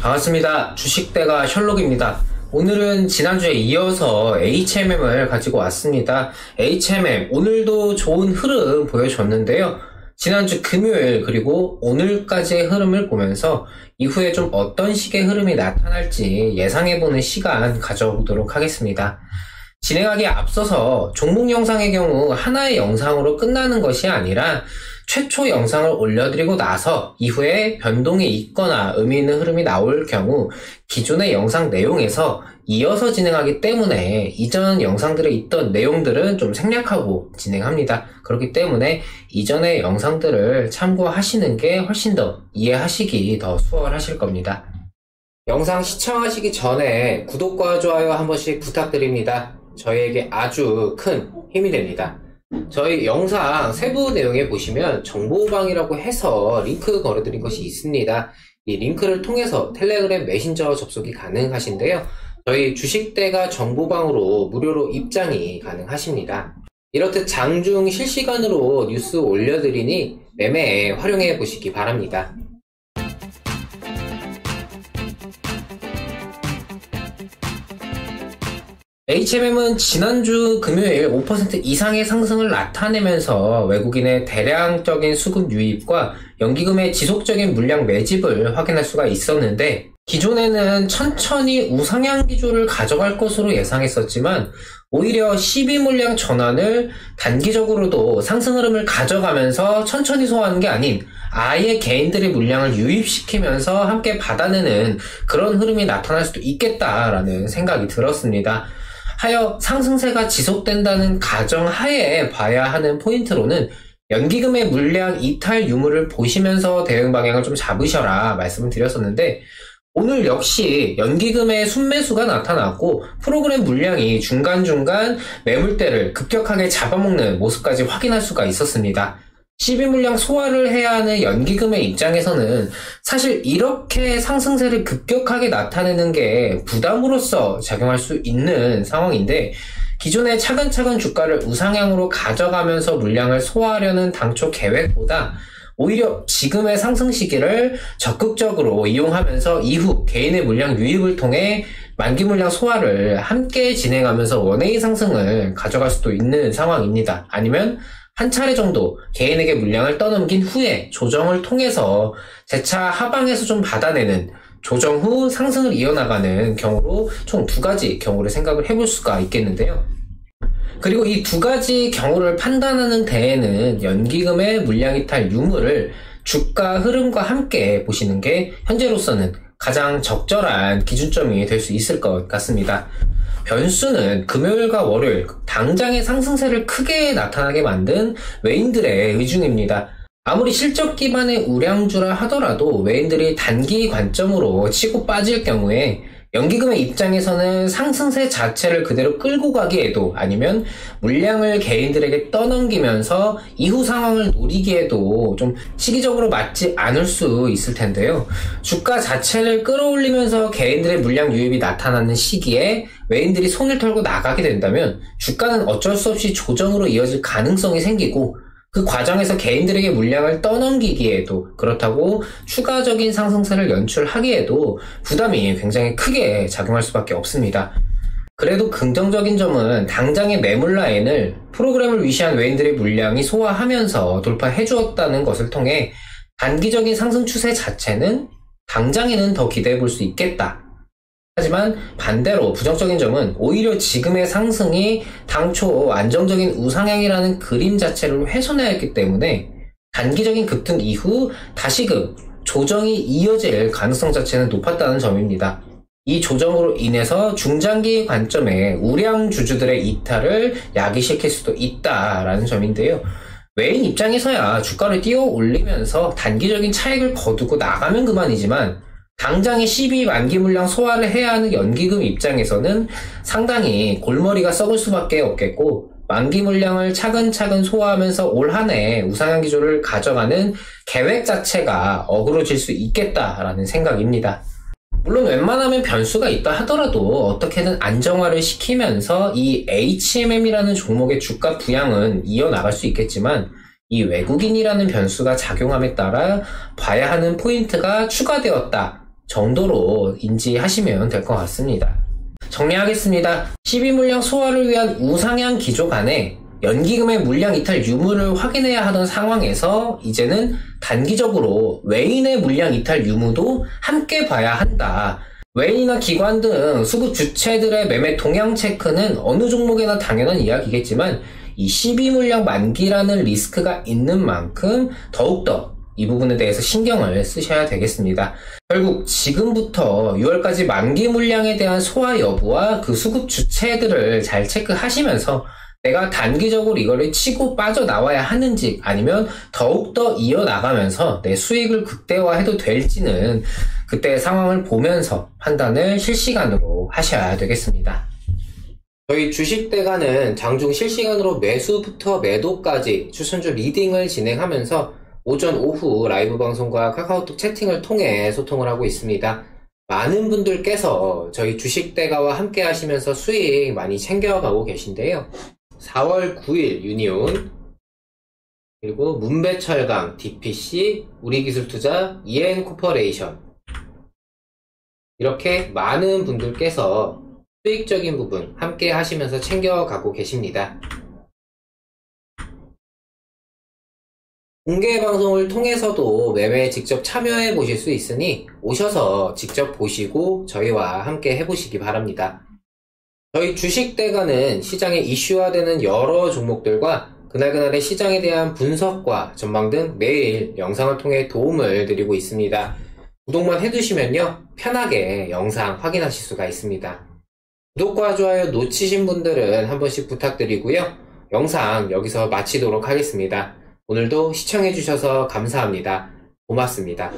반갑습니다. 주식대가 셜록입니다. 오늘은 지난주에 이어서 HMM을 가지고 왔습니다. HMM, 오늘도 좋은 흐름 보여줬는데요. 지난주 금요일 그리고 오늘까지의 흐름을 보면서 이후에 좀 어떤 식의 흐름이 나타날지 예상해보는 시간 가져보도록 하겠습니다. 진행하기에 앞서서 종목 영상의 경우 하나의 영상으로 끝나는 것이 아니라 최초 영상을 올려드리고 나서 이후에 변동이 있거나 의미 있는 흐름이 나올 경우 기존의 영상 내용에서 이어서 진행하기 때문에 이전 영상들에 있던 내용들은 좀 생략하고 진행합니다. 그렇기 때문에 이전의 영상들을 참고하시는 게 훨씬 더 이해하시기 더 수월하실 겁니다. 영상 시청하시기 전에 구독과 좋아요 한 번씩 부탁드립니다. 저희에게 아주 큰 힘이 됩니다. 저희 영상 세부 내용에 보시면 정보방이라고 해서 링크 걸어드린 것이 있습니다. 이 링크를 통해서 텔레그램 메신저 접속이 가능하신데요. 저희 주식대가 정보방으로 무료로 입장이 가능하십니다. 이렇듯 장중 실시간으로 뉴스 올려드리니 매매에 활용해 보시기 바랍니다. HMM은 지난주 금요일 5% 이상의 상승을 나타내면서 외국인의 대량적인 수급 유입과 연기금의 지속적인 물량 매집을 확인할 수가 있었는데 기존에는 천천히 우상향 기조를 가져갈 것으로 예상했었지만 오히려 12 물량 전환을 단기적으로도 상승 흐름을 가져가면서 천천히 소화하는 게 아닌 아예 개인들의 물량을 유입시키면서 함께 받아내는 그런 흐름이 나타날 수도 있겠다라는 생각이 들었습니다. 하여 상승세가 지속된다는 가정 하에 봐야 하는 포인트로는 연기금의 물량 이탈 유무를 보시면서 대응 방향을 좀 잡으셔라 말씀을 드렸었는데 오늘 역시 연기금의 순매수가 나타났고 프로그램 물량이 중간중간 매물대를 급격하게 잡아먹는 모습까지 확인할 수가 있었습니다. 12물량 소화를 해야 하는 연기금의 입장에서는 사실 이렇게 상승세를 급격하게 나타내는 게 부담으로서 작용할 수 있는 상황인데 기존의 차근차근 주가를 우상향으로 가져가면서 물량을 소화하려는 당초 계획보다 오히려 지금의 상승 시기를 적극적으로 이용하면서 이후 개인의 물량 유입을 통해 만기 물량 소화를 함께 진행하면서 원웨이 상승을 가져갈 수도 있는 상황입니다. 아니면 한 차례 정도 개인에게 물량을 떠넘긴 후에 조정을 통해서 재차 하방에서 좀 받아내는 조정 후 상승을 이어나가는 경우로 총 두 가지 경우를 생각을 해볼 수가 있겠는데요. 그리고 이 두 가지 경우를 판단하는 데에는 연기금의 물량이탈 유무를 주가 흐름과 함께 보시는 게 현재로서는 가장 적절한 기준점이 될 수 있을 것 같습니다. 변수는 금요일과 월요일 당장의 상승세를 크게 나타나게 만든 외인들의 의중입니다. 아무리 실적 기반의 우량주라 하더라도 외인들이 단기 관점으로 치고 빠질 경우에 연기금의 입장에서는 상승세 자체를 그대로 끌고 가기에도 아니면 물량을 개인들에게 떠넘기면서 이후 상황을 노리기에도 좀 시기적으로 맞지 않을 수 있을 텐데요. 주가 자체를 끌어올리면서 개인들의 물량 유입이 나타나는 시기에 외인들이 손을 털고 나가게 된다면 주가는 어쩔 수 없이 조정으로 이어질 가능성이 생기고 그 과정에서 개인들에게 물량을 떠넘기기에도 그렇다고 추가적인 상승세를 연출하기에도 부담이 굉장히 크게 작용할 수밖에 없습니다. 그래도 긍정적인 점은 당장의 매물 라인을 프로그램을 위시한 외인들의 물량이 소화하면서 돌파해 주었다는 것을 통해 단기적인 상승 추세 자체는 당장에는 더 기대해 볼 수 있겠다. 하지만 반대로 부정적인 점은 오히려 지금의 상승이 당초 안정적인 우상향이라는 그림 자체를 훼손해야 했기 때문에 단기적인 급등 이후 다시금 조정이 이어질 가능성 자체는 높았다는 점입니다. 이 조정으로 인해서 중장기 관점에 우량 주주들의 이탈을 야기시킬 수도 있다라는 점인데요. 외인 입장에서야 주가를 띄워 올리면서 단기적인 차익을 거두고 나가면 그만이지만 당장의 12 만기 물량 소화를 해야 하는 연기금 입장에서는 상당히 골머리가 썩을 수밖에 없겠고 만기 물량을 차근차근 소화하면서 올 한 해 우상향 기조를 가져가는 계획 자체가 어그러질 수 있겠다라는 생각입니다. 물론 웬만하면 변수가 있다 하더라도 어떻게든 안정화를 시키면서 이 HMM이라는 종목의 주가 부양은 이어나갈 수 있겠지만 이 외국인이라는 변수가 작용함에 따라 봐야 하는 포인트가 추가되었다. 정도로 인지하시면 될 것 같습니다. 정리하겠습니다. 12물량 소화를 위한 우상향 기조 간에 연기금의 물량 이탈 유무를 확인해야 하던 상황에서 이제는 단기적으로 외인의 물량 이탈 유무도 함께 봐야 한다. 외인이나 기관 등 수급 주체들의 매매 동향 체크는 어느 종목에나 당연한 이야기겠지만 이 12물량 만기라는 리스크가 있는 만큼 더욱더 이 부분에 대해서 신경을 쓰셔야 되겠습니다. 결국 지금부터 6월까지 만기 물량에 대한 소화 여부와 그 수급 주체들을 잘 체크하시면서 내가 단기적으로 이거를 치고 빠져나와야 하는지 아니면 더욱더 이어나가면서 내 수익을 극대화해도 될지는 그때 상황을 보면서 판단을 실시간으로 하셔야 되겠습니다. 저희 주식대가는 장중 실시간으로 매수부터 매도까지 추천주 leading을 진행하면서 오전, 오후 라이브 방송과 카카오톡 채팅을 통해 소통을 하고 있습니다. 많은 분들께서 저희 주식대가와 함께 하시면서 수익 많이 챙겨가고 계신데요. 4월 9일 유니온 그리고 문배철강, DPC, 우리기술투자, EN코퍼레이션 이렇게 많은 분들께서 수익적인 부분 함께 하시면서 챙겨가고 계십니다. 공개 방송을 통해서도 매매에 직접 참여해 보실 수 있으니 오셔서 직접 보시고 저희와 함께 해보시기 바랍니다. 저희 주식대가는 시장에 이슈화되는 여러 종목들과 그날그날의 시장에 대한 분석과 전망 등 매일 영상을 통해 도움을 드리고 있습니다. 구독만 해두시면요 편하게 영상 확인하실 수가 있습니다. 구독과 좋아요 놓치신 분들은 한 번씩 부탁드리고요. 영상 여기서 마치도록 하겠습니다. 오늘도 시청해주셔서 감사합니다. 고맙습니다.